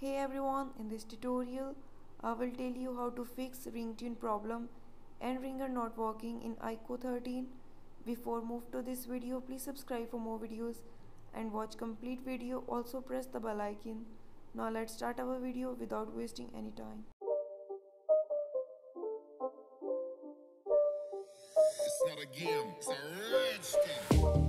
Hey everyone, in this tutorial I will tell you how to fix ringtone problem and ringer not working in iQOO 13. Before move to this video, please subscribe for more videos and watch complete video. Also press the bell icon. Now let's start our video without wasting any time. It's not a game, it's a.